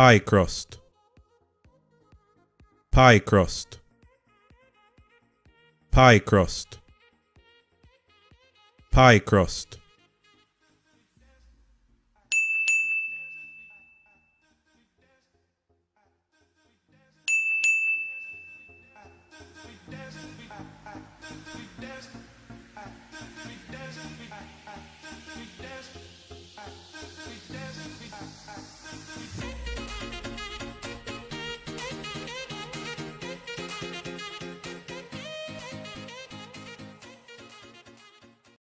Pie crust. Pie crust. Pie crust. Pie crust.